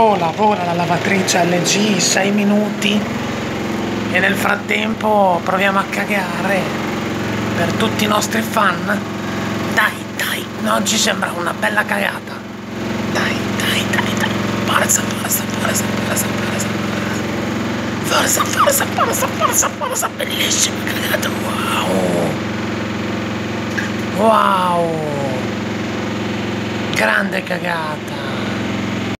vola, vola la lavatrice LG, 6 minuti e nel frattempo proviamo a cagare per tutti i nostri fan. Dai, dai, oggi sembra una bella cagata. Dai, dai, dai, dai. Forza, forza, forza, forza, forza. Forza, forza, forza, forza, forza, bellissima cagata, wow. Wow. Grande cagata.